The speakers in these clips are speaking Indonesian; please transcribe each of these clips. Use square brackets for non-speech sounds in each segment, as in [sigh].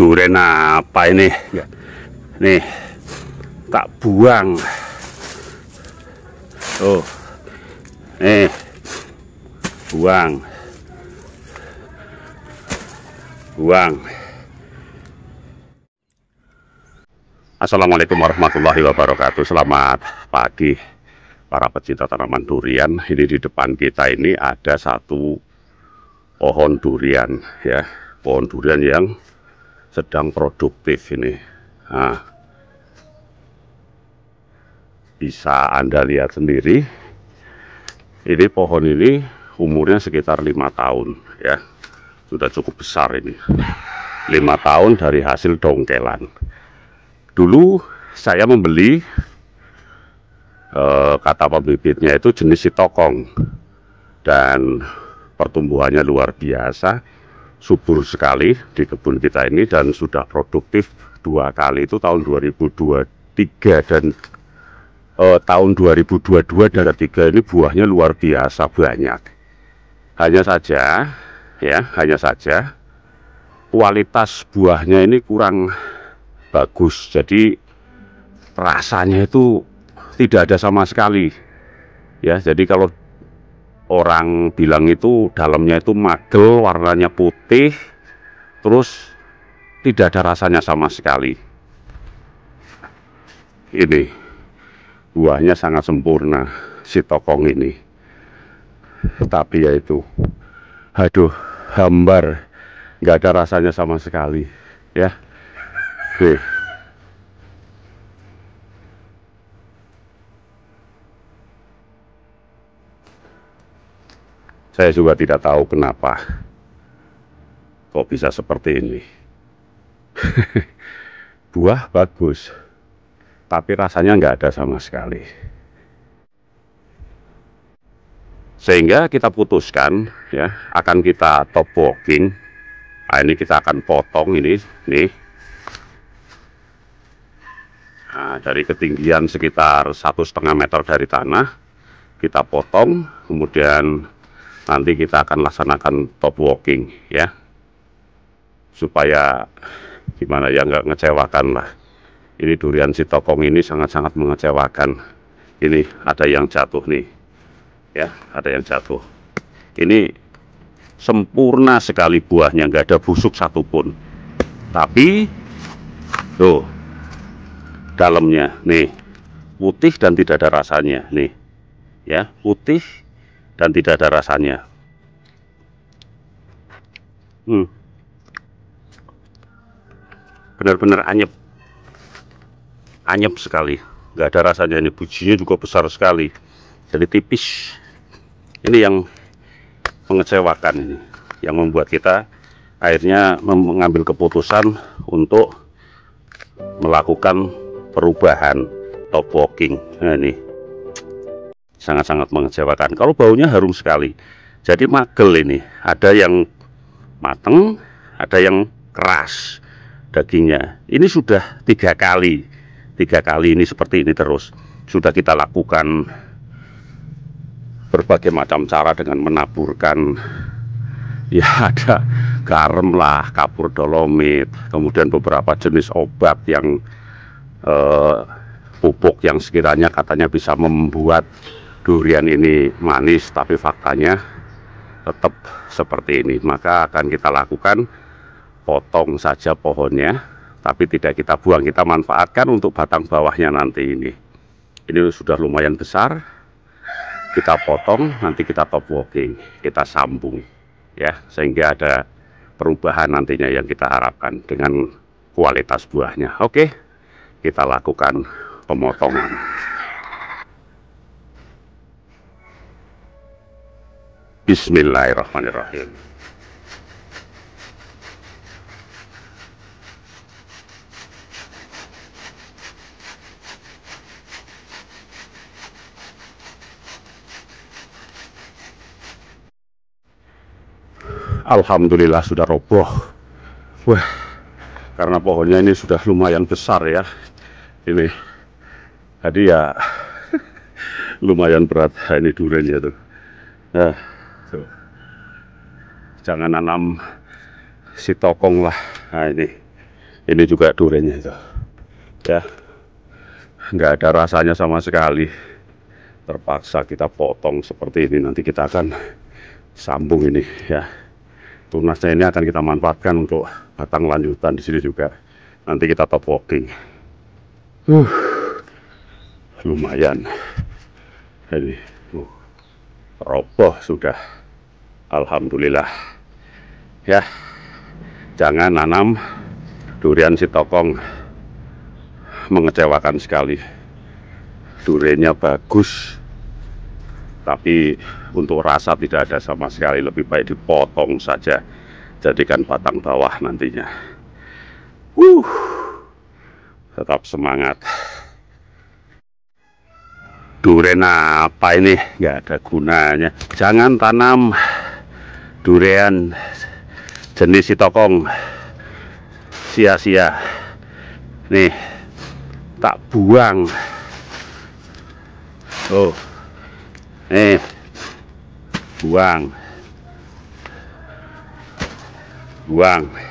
duren apa ini? Nih tak buang. Oh. Nih buang. Buang. Assalamualaikum warahmatullahi wabarakatuh. Selamat pagi para pecinta tanaman durian. Ini di depan kita ini ada satu pohon durian ya. Pohon durian yang sedang produktif ini. Nah, bisa anda lihat sendiri ini pohon ini umurnya sekitar lima tahun ya. Sudah cukup besar ini. Lima tahun dari hasil dongkelan. Dulu saya membeli eh, kata pembibitnya itu jenis sitokong. Dan pertumbuhannya luar biasa subur sekali di kebun kita ini dan sudah produktif dua kali itu tahun 2023 dan eh, tahun 2022 dan ketiga ini buahnya luar biasa banyak. Hanya saja ya hanya saja kualitas buahnya ini kurang bagus. Jadi rasanya itu tidak ada sama sekali. Ya jadi kalau orang bilang itu dalamnya itu magel warnanya putih terus tidak ada rasanya sama sekali. Ini buahnya sangat sempurna si tokong ini. Tapi ya itu aduh hambar nggak ada rasanya sama sekali ya. Oke. Saya juga tidak tahu kenapa kok bisa seperti ini. [laughs] Buah bagus, tapi rasanya nggak ada sama sekali. Sehingga kita putuskan ya akan kita top walking. Nah, ini kita akan potong ini nih Nah, dari ketinggian sekitar satu setengah meter dari tanah kita potong kemudian nanti kita akan laksanakan top walking ya. Supaya gimana ya nggak ngecewakan lah. Ini durian si tokong ini sangat-sangat mengecewakan. Ini ada yang jatuh nih ya ada yang jatuh. Ini sempurna sekali buahnya nggak ada busuk satupun. Tapi tuh dalamnya nih putih dan tidak ada rasanya nih ya putih dan tidak ada rasanya. Hmm. benar-benar anyep. Anyep sekali. Nggak ada rasanya. Ini bujinya juga besar sekali. Jadi tipis. Ini yang mengecewakan ini. Yang membuat kita akhirnya mengambil keputusan untuk melakukan perubahan top walking. Nah ini sangat-sangat mengecewakan. Kalau baunya harum sekali. Jadi magel ini. Ada yang mateng ada yang keras dagingnya. Ini sudah tiga kali. Tiga kali ini seperti ini terus. Sudah kita lakukan berbagai macam cara dengan menaburkan. Ya ada garam lah kapur dolomit kemudian beberapa jenis obat yang eh, pupuk yang sekiranya katanya bisa membuat durian ini manis tapi faktanya tetap seperti ini. Maka akan kita lakukan potong saja pohonnya tapi tidak kita buang. Kita manfaatkan untuk batang bawahnya nanti ini. Ini sudah lumayan besar. Kita potong nanti kita top walking kita sambung ya. Sehingga ada perubahan nantinya yang kita harapkan dengan kualitas buahnya. Oke kita lakukan pemotongan. Bismillahirrahmanirrahim. Alhamdulillah sudah roboh. Wah, karena pohonnya ini sudah lumayan besar ya ini jadi ya [laughs] lumayan berat ini duriannya tuh nah tuh jangan nanam si tokong lah. Nah ini. Ini juga duriannya itu. Ya. Nggak ada rasanya sama sekali. Terpaksa kita potong seperti ini. Nanti kita akan sambung ini ya. Tunasnya ini akan kita manfaatkan untuk batang lanjutan di sini juga. Nanti kita top walking uh, lumayan. Ini. Uh, roboh sudah Alhamdulillah. Ya jangan nanam durian sitokong mengecewakan sekali. Duriannya bagus tapi untuk rasa tidak ada sama sekali. Lebih baik dipotong saja. Jadikan batang bawah nantinya. Uh tetap semangat. Durian apa ini? Nggak ada gunanya. Jangan tanam durian jenis sitokong. Sia-sia. Nih tak buang. Oh. Nih buang. Buang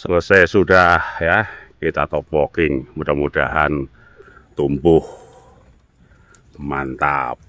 selesai sudah ya. Kita top walking mudah-mudahan tumbuh mantap